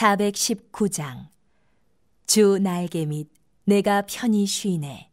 419장. 주 나에게 및 내가 편히 쉬네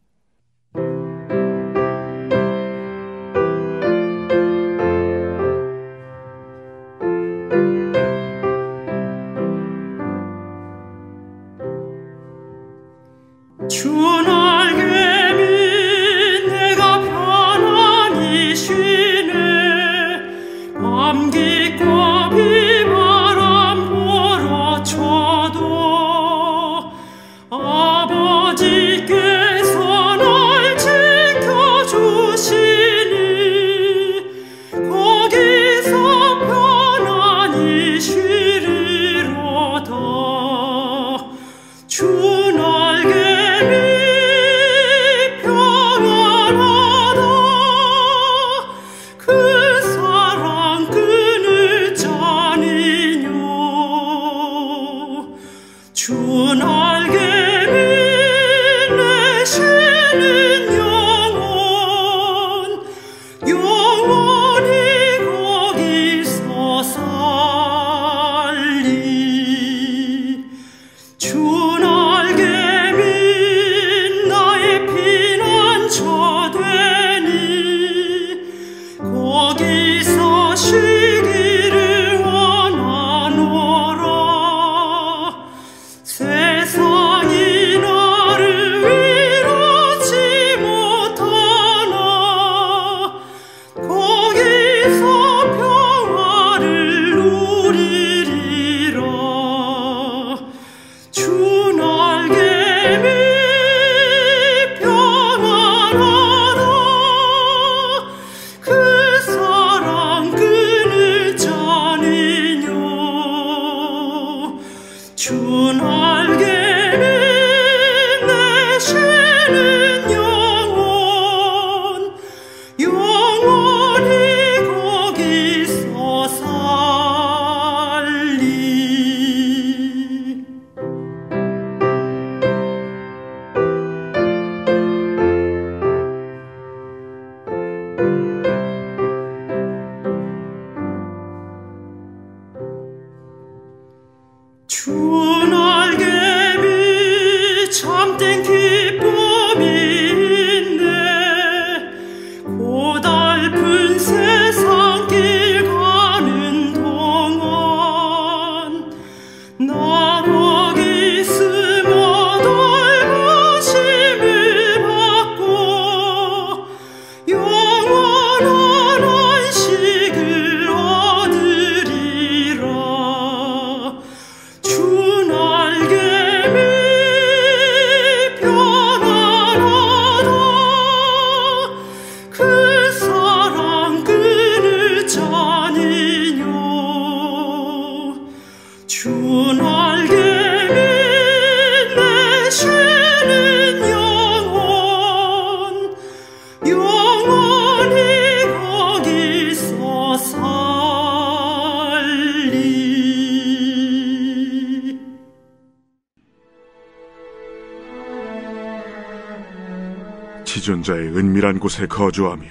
지존자의 은밀한 곳에 거주하며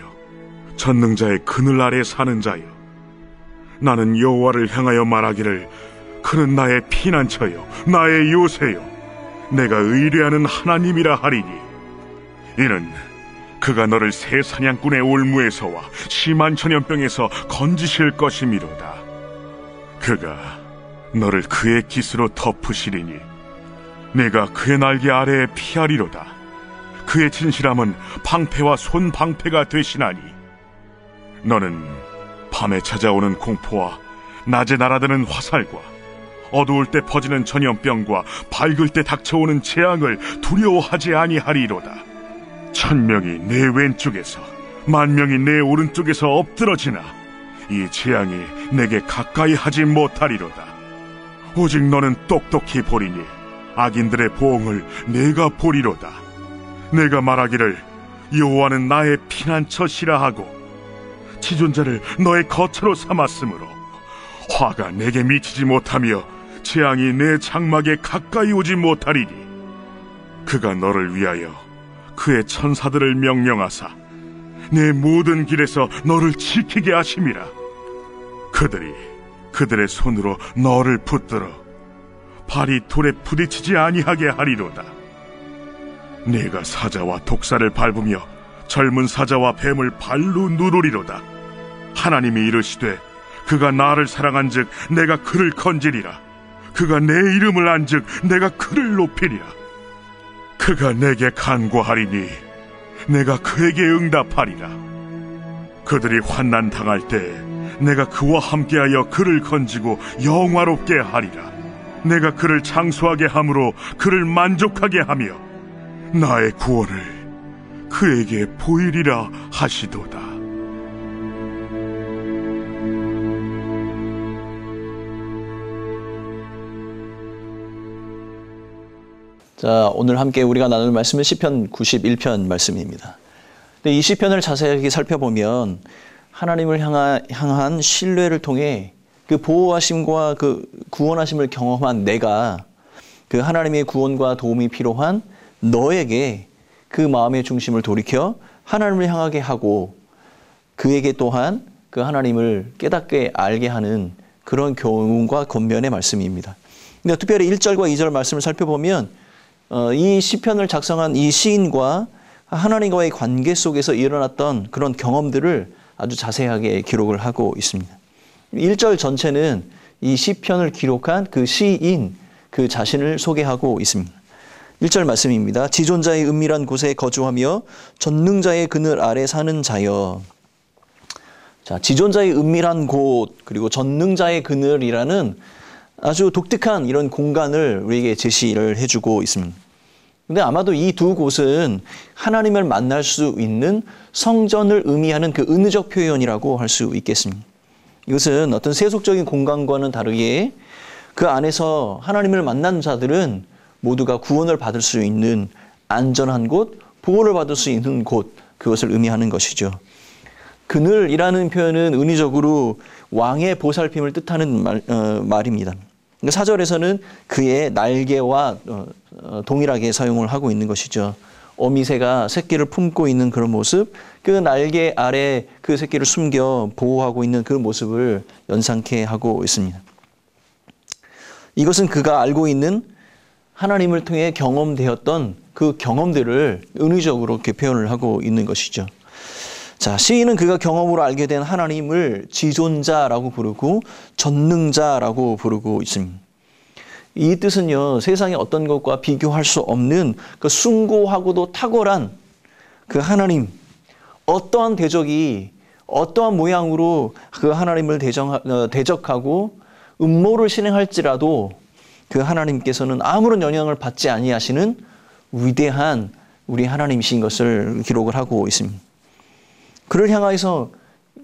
전능자의 그늘 아래 사는 자여 나는 여호와를 향하여 말하기를 그는 나의 피난처요 나의 요새요 내가 의뢰하는 하나님이라 하리니. 이는 그가 너를 새 사냥꾼의 올무에서와 심한 전염병에서 건지실 것이미로다. 그가 너를 그의 깃으로 덮으시리니 내가 그의 날개 아래에 피하리로다 그의 진실함은 방패와 손방패가 되시나니. 너는 밤에 찾아오는 공포와 낮에 날아드는 화살과 어두울 때 퍼지는 전염병과 밝을 때 닥쳐오는 재앙을 두려워하지 아니하리로다. 천명이 내 왼쪽에서 만명이 내 오른쪽에서 엎드러지나 이 재앙이 내게 가까이 하지 못하리로다. 오직 너는 똑똑히 보리니 악인들의 보응을 내가 보리로다 내가 말하기를 여호와는 나의 피난처시라 하고 지존자를 너의 거처로 삼았으므로 화가 내게 미치지 못하며 재앙이 내 장막에 가까이 오지 못하리니 그가 너를 위하여 그의 천사들을 명령하사 내 모든 길에서 너를 지키게 하심이라 그들이 그들의 손으로 너를 붙들어 발이 돌에 부딪히지 아니하게 하리로다. 내가 사자와 독사를 밟으며 젊은 사자와 뱀을 발로 누르리로다. 하나님이 이르시되 그가 나를 사랑한즉 내가 그를 건지리라. 그가 내 이름을 안즉 내가 그를 높이리라. 그가 내게 간구하리니 내가 그에게 응답하리라. 그들이 환난 당할 때 내가 그와 함께하여 그를 건지고 영화롭게 하리라. 내가 그를 장수하게 함으로 그를 만족하게 하며 나의 구원을 그에게 보이리라 하시도다. 자, 오늘 함께 우리가 나눌 말씀은 시편 91편 말씀입니다. 근데 이 시편을 자세하게 살펴보면 하나님을 향한, 향한 신뢰를 통해 그 보호하심과 그 구원하심을 경험한 내가 그 하나님의 구원과 도움이 필요한 너에게 그 마음의 중심을 돌이켜 하나님을 향하게 하고 그에게 또한 그 하나님을 깨닫게 알게 하는 그런 교훈과 권면의 말씀입니다. 근데 특별히 1절과 2절 말씀을 살펴보면 어, 이 시편을 작성한 이 시인과 하나님과의 관계 속에서 일어났던 그런 경험들을 아주 자세하게 기록을 하고 있습니다. 1절 전체는 이 시편을 기록한 그 시인 그 자신을 소개하고 있습니다. 1절 말씀입니다. 지존자의 은밀한 곳에 거주하며 전능자의 그늘 아래 사는 자여. 자, 지존자의 은밀한 곳 그리고 전능자의 그늘이라는 아주 독특한 이런 공간을 우리에게 제시를 해주고 있습니다. 근데 아마도 이 두 곳은 하나님을 만날 수 있는 성전을 의미하는 그 은유적 표현이라고 할 수 있겠습니다. 이것은 어떤 세속적인 공간과는 다르게 그 안에서 하나님을 만난 자들은 모두가 구원을 받을 수 있는 안전한 곳, 보호를 받을 수 있는 곳, 그것을 의미하는 것이죠. 그늘이라는 표현은 은유적으로 왕의 보살핌을 뜻하는 말, 어, 말입니다. 사절에서는 그의 날개와 어, 어, 동일하게 사용을 하고 있는 것이죠. 어미새가 새끼를 품고 있는 그런 모습, 그 날개 아래 그 새끼를 숨겨 보호하고 있는 그 모습을 연상케 하고 있습니다. 이것은 그가 알고 있는 하나님을 통해 경험되었던 그 경험들을 은유적으로 이렇게 표현을 하고 있는 것이죠. 자, 시인은 그가 경험으로 알게 된 하나님을 지존자라고 부르고 전능자라고 부르고 있습니다. 이 뜻은요, 세상의 어떤 것과 비교할 수 없는 그 숭고하고도 탁월한 그 하나님, 어떠한 대적이 어떠한 모양으로 그 하나님을 대정, 어, 대적하고 음모를 실행할지라도 그 하나님께서는 아무런 영향을 받지 아니하시는 위대한 우리 하나님이신 것을 기록을 하고 있습니다. 그를 향하여서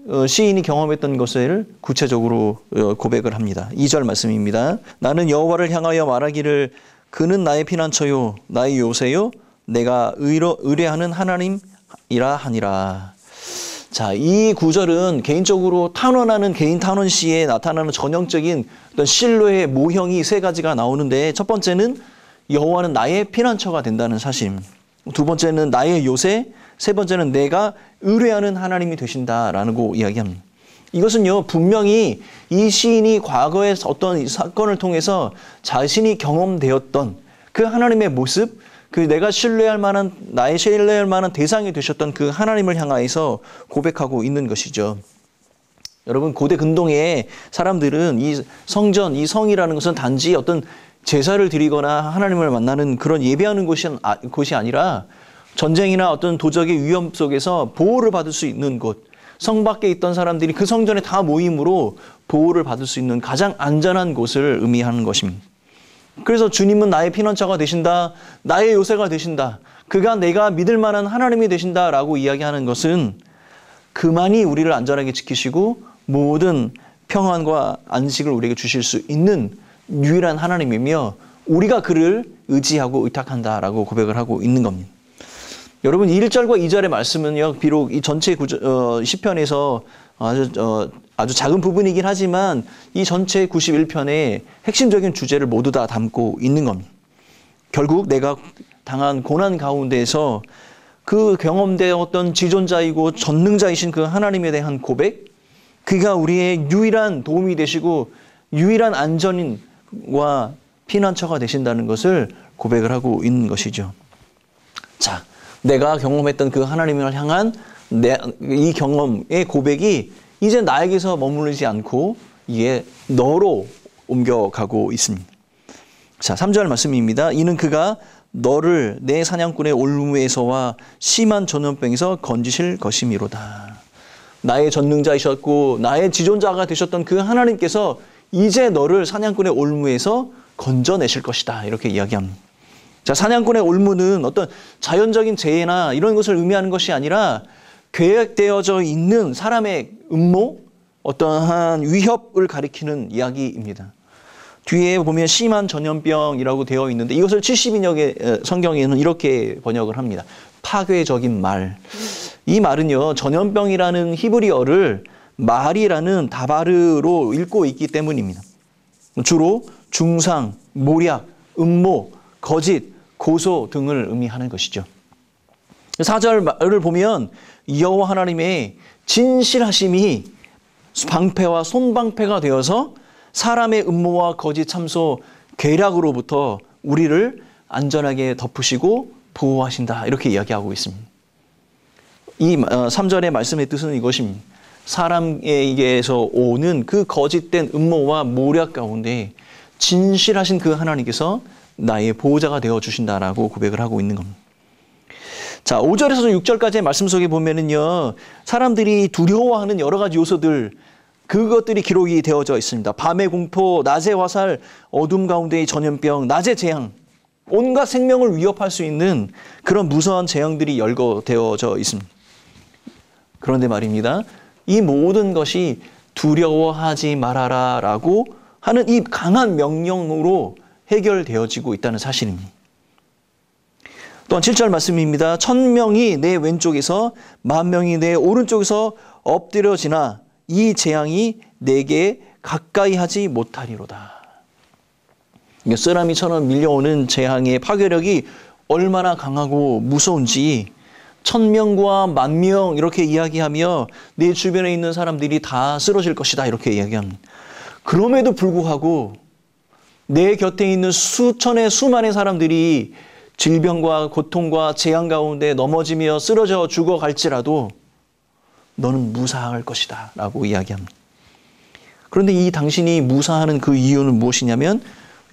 어, 시인이 경험했던 것을 구체적으로 어, 고백을 합니다. 2절 말씀입니다. 나는 여호와를 향하여 말하기를 그는 나의 피난처요 나의 요새요 내가 의뢰하는 하나님이라 하니라. 자, 이 구절은 개인적으로 탄원하는 개인 탄원 시에 나타나는 전형적인 어떤 신뢰의 모형이 세 가지가 나오는데 첫 번째는 여호와는 나의 피난처가 된다는 사실. 두 번째는 나의 요새, 세 번째는 내가 의뢰하는 하나님이 되신다라고 이야기합니다. 이것은요, 분명히 이 시인이 과거의 어떤 사건을 통해서 자신이 경험되었던 그 하나님의 모습, 그 내가 신뢰할 만한, 나의 신뢰할 만한 대상이 되셨던 그 하나님을 향하여서 고백하고 있는 것이죠. 여러분, 고대 근동의 사람들은 이 성전, 이 성이라는 것은 단지 어떤 제사를 드리거나 하나님을 만나는 그런 예배하는 곳이, 아, 곳이 아니라 전쟁이나 어떤 도적의 위험 속에서 보호를 받을 수 있는 곳, 성 밖에 있던 사람들이 그 성전에 다 모임으로 보호를 받을 수 있는 가장 안전한 곳을 의미하는 것입니다. 그래서 주님은 나의 피난처가 되신다, 나의 요새가 되신다, 그가 내가 믿을 만한 하나님이 되신다라고 이야기하는 것은 그만이 우리를 안전하게 지키시고 모든 평안과 안식을 우리에게 주실 수 있는 유일한 하나님이며 우리가 그를 의지하고 의탁한다라고 고백을 하고 있는 겁니다. 여러분 1절과 2절의 말씀은요. 비록 이 전체 구절, 어, 시편에서 아주 어, 아주 작은 부분이긴 하지만 이 전체 91편의 핵심적인 주제를 모두 다 담고 있는 겁니다. 결국 내가 당한 고난 가운데에서 그 경험되었던 지존자이고 전능자이신 그 하나님에 대한 고백, 그가 우리의 유일한 도움이 되시고 유일한 안전인과 피난처가 되신다는 것을 고백을 하고 있는 것이죠. 자, 내가 경험했던 그 하나님을 향한 내, 이 경험의 고백이 이제 나에게서 머무르지 않고 이게 너로 옮겨가고 있습니다. 자, 3절 말씀입니다. 이는 그가 너를 내 사냥꾼의 올무에서와 심한 전염병에서 건지실 것이미로다. 나의 전능자이셨고 나의 지존자가 되셨던 그 하나님께서 이제 너를 사냥꾼의 올무에서 건져내실 것이다. 이렇게 이야기합니다. 자, 사냥꾼의 올무는 어떤 자연적인 재해나 이런 것을 의미하는 것이 아니라 계획되어져 있는 사람의 음모, 어떠한 위협을 가리키는 이야기입니다. 뒤에 보면 심한 전염병이라고 되어 있는데 이것을 70인역 의 성경에는 이렇게 번역을 합니다. 파괴적인 말. 이 말은요, 전염병이라는 히브리어를 말이라는 다바르로 읽고 있기 때문입니다. 주로 중상, 모략, 음모, 거짓, 고소 등을 의미하는 것이죠. 사절을 보면 여호와 하나님의 진실하심이 방패와 손방패가 되어서 사람의 음모와 거짓 참소 계략으로부터 우리를 안전하게 덮으시고 보호하신다. 이렇게 이야기하고 있습니다. 이 3절의 어, 말씀의 뜻은 이것입니다. 사람에게서 오는 그 거짓된 음모와 모략 가운데 진실하신 그 하나님께서 나의 보호자가 되어 주신다라고 고백을 하고 있는 겁니다. 자, 5절에서 6절까지의 말씀 속에 보면은요, 사람들이 두려워하는 여러 가지 요소들, 그것들이 기록이 되어져 있습니다. 밤의 공포, 낮의 화살, 어둠 가운데의 전염병, 낮의 재앙, 온갖 생명을 위협할 수 있는 그런 무서운 재앙들이 열거되어져 있습니다. 그런데 말입니다. 이 모든 것이 두려워하지 말아라 라고 하는 이 강한 명령으로 해결되어지고 있다는 사실입니다. 또한 7절 말씀입니다. 천 명이 내 왼쪽에서 만 명이 내 오른쪽에서 엎드려지나 이 재앙이 내게 가까이 하지 못하리로다. 쓰나미처럼 밀려오는 재앙의 파괴력이 얼마나 강하고 무서운지 천명과 만명 이렇게 이야기하며 내 주변에 있는 사람들이 다 쓰러질 것이다 이렇게 이야기합니다. 그럼에도 불구하고 내 곁에 있는 수천의 수만의 사람들이 질병과 고통과 재앙 가운데 넘어지며 쓰러져 죽어갈지라도 너는 무사할 것이다. 라고 이야기합니다. 그런데 이 당신이 무사하는 그 이유는 무엇이냐면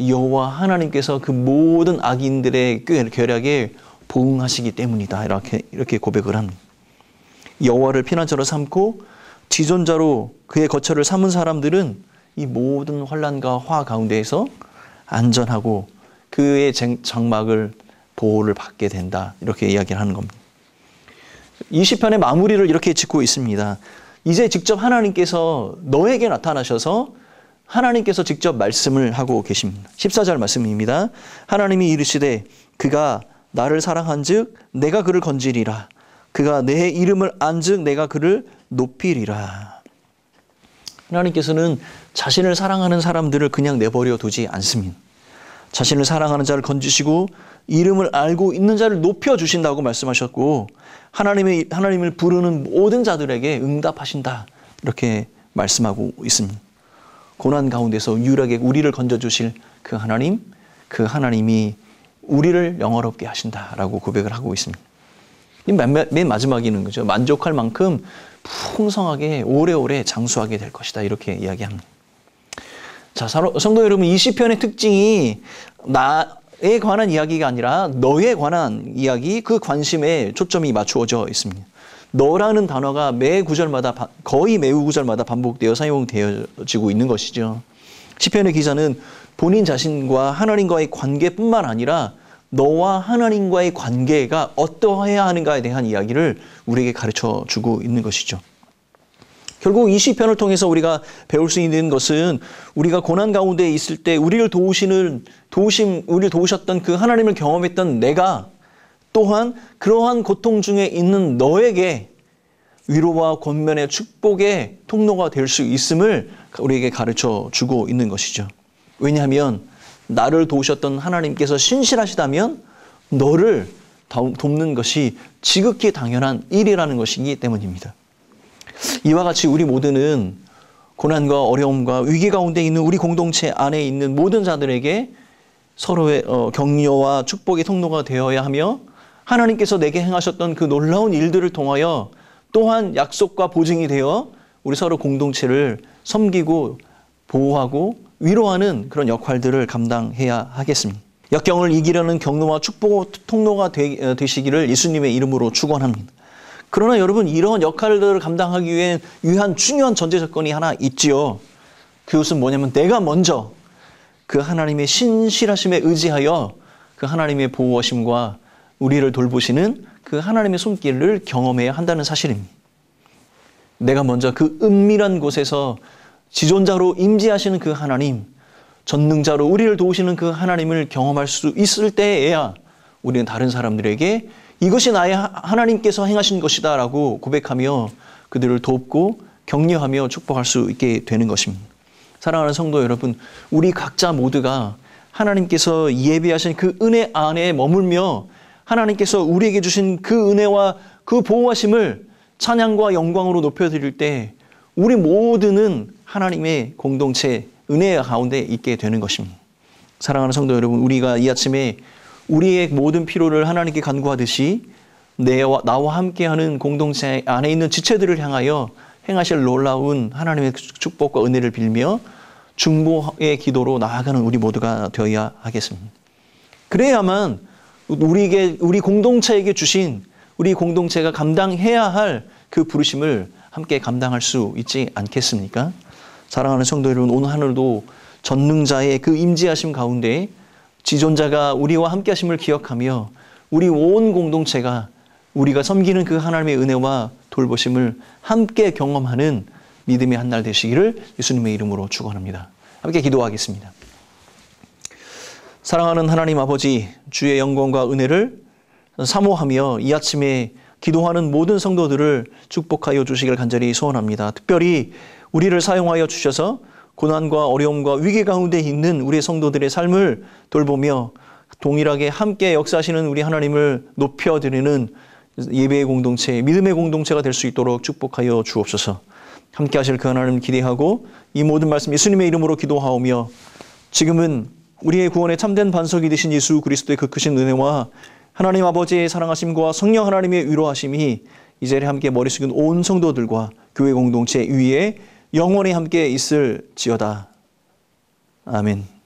여호와 하나님께서 그 모든 악인들의 결약에 보응하시기 때문이다. 이렇게 이렇게 고백을 합니다. 여호와를 피난처로 삼고 지존자로 그의 거처를 삼은 사람들은 이 모든 환란과 화 가운데에서 안전하고 그의 장막을 보호를 받게 된다. 이렇게 이야기를 하는 겁니다. 20편의 마무리를 이렇게 짓고 있습니다. 이제 직접 하나님께서 너에게 나타나셔서 하나님께서 직접 말씀을 하고 계십니다. 14절 말씀입니다. 하나님이 이르시되 그가 나를 사랑한즉 내가 그를 건지리라. 그가 내 이름을 안즉 내가 그를 높이리라. 하나님께서는 자신을 사랑하는 사람들을 그냥 내버려 두지 않습니다. 자신을 사랑하는 자를 건지시고 이름을 알고 있는 자를 높여 주신다고 말씀하셨고 하나님의 하나님을 부르는 모든 자들에게 응답하신다. 이렇게 말씀하고 있습니다. 고난 가운데서 유일하게 우리를 건져 주실 그 하나님, 그 하나님이 우리를 영어롭게 하신다라고 고백을 하고 있습니다. 맨, 맨 마지막에는 그죠. 만족할 만큼 풍성하게 오래오래 장수하게 될 것이다. 이렇게 이야기합니다. 자, 성도 여러분, 이 시편의 특징이 나 에 관한 이야기가 아니라 너에 관한 이야기, 그 관심에 초점이 맞추어져 있습니다. 너라는 단어가 매 구절마다 거의 매우 구절마다 반복되어 사용되어지고 있는 것이죠. 시편의 기자는 본인 자신과 하나님과의 관계뿐만 아니라 너와 하나님과의 관계가 어떠해야 하는가에 대한 이야기를 우리에게 가르쳐 주고 있는 것이죠. 결국 이 시편을 통해서 우리가 배울 수 있는 것은 우리가 고난 가운데 있을 때 우리를 도우시는 도우심 우리를 도우셨던 그 하나님을 경험했던 내가 또한 그러한 고통 중에 있는 너에게 위로와 권면의 축복의 통로가 될 수 있음을 우리에게 가르쳐 주고 있는 것이죠. 왜냐하면 나를 도우셨던 하나님께서 신실하시다면 너를 돕는 것이 지극히 당연한 일이라는 것이기 때문입니다. 이와 같이 우리 모두는 고난과 어려움과 위기 가운데 있는 우리 공동체 안에 있는 모든 자들에게 서로의 어, 격려와 축복의 통로가 되어야 하며 하나님께서 내게 행하셨던 그 놀라운 일들을 통하여 또한 약속과 보증이 되어 우리 서로 공동체를 섬기고 보호하고 위로하는 그런 역할들을 감당해야 하겠습니다. 역경을 이기려는 격려와 축복 통로가 되, 시기를 예수님의 이름으로 축원합니다. 그러나 여러분 이런 역할들을 감당하기 위해 위한 중요한 전제 조건이 하나 있지요. 그것은 뭐냐면 내가 먼저 그 하나님의 신실하심에 의지하여 그 하나님의 보호하심과 우리를 돌보시는 그 하나님의 손길을 경험해야 한다는 사실입니다. 내가 먼저 그 은밀한 곳에서 지존자로 임재하시는 그 하나님, 전능자로 우리를 도우시는 그 하나님을 경험할 수 있을 때에야 우리는 다른 사람들에게 이것이 나의 하나님께서 행하신 것이다라고 고백하며 그들을 돕고 격려하며 축복할 수 있게 되는 것입니다. 사랑하는 성도 여러분, 우리 각자 모두가 하나님께서 예비하신 그 은혜 안에 머물며 하나님께서 우리에게 주신 그 은혜와 그 보호하심을 찬양과 영광으로 높여드릴 때 우리 모두는 하나님의 공동체 은혜 가운데 있게 되는 것입니다. 사랑하는 성도 여러분, 우리가 이 아침에 우리의 모든 필요를 하나님께 간구하듯이 내와 나와 함께하는 공동체 안에 있는 지체들을 향하여 행하실 놀라운 하나님의 축복과 은혜를 빌며 중보의 기도로 나아가는 우리 모두가 되어야 하겠습니다. 그래야만 우리에게 우리 공동체에게 주신 우리 공동체가 감당해야 할 그 부르심을 함께 감당할 수 있지 않겠습니까? 사랑하는 성도 여러분, 오늘 하늘도 전능자의 그 임재하심 가운데 지존자가 우리와 함께 하심을 기억하며 우리 온 공동체가 우리가 섬기는 그 하나님의 은혜와 돌보심을 함께 경험하는 믿음의 한 날 되시기를 예수님의 이름으로 축원합니다. 함께 기도하겠습니다. 사랑하는 하나님 아버지, 주의 영광과 은혜를 사모하며 이 아침에 기도하는 모든 성도들을 축복하여 주시길 간절히 소원합니다. 특별히 우리를 사용하여 주셔서 고난과 어려움과 위기 가운데 있는 우리 성도들의 삶을 돌보며 동일하게 함께 역사하시는 우리 하나님을 높여드리는 예배의 공동체, 믿음의 공동체가 될 수 있도록 축복하여 주옵소서. 함께 하실 그 하나님 기대하고 이 모든 말씀 예수님의 이름으로 기도하오며 지금은 우리의 구원의 참된 반석이 되신 예수 그리스도의 그 크신 은혜와 하나님 아버지의 사랑하심과 성령 하나님의 위로하심이 이 자리에 함께 머리 숙인 온 성도들과 교회 공동체 위에 영원히 함께 있을지어다. 아멘.